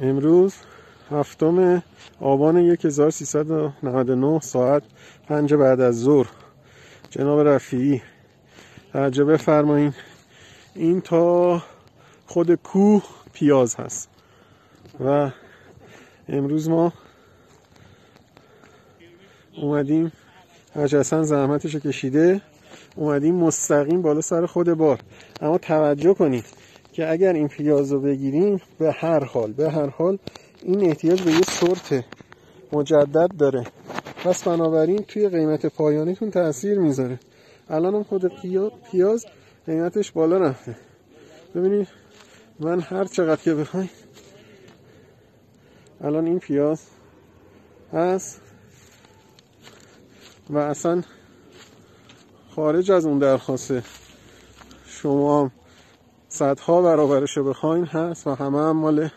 امروز هفتم آبان 1399 ساعت پنج بعد از ظهر. جناب رفیعی توجه بفرمایین. این تا خود کوه پیاز هست و امروز ما اومدیم حسن زحمتش کشیده اومدیم مستقیم بالا سر خود بار. اما توجه کنید که اگر این پیاز رو بگیریم به هر حال به هر حال این احتیاج به یه سورت مجدد داره. پس بنابراین توی قیمت پایانیتون تاثیر می‌ذاره. الان هم خود پیاز قیمتش بالا رفته. ببینید من هر چقدر که بخوایم الان این پیاز هست و اصلا خارج از اون درخواسته شما صدها برابرش بخواین هست و همه هم مال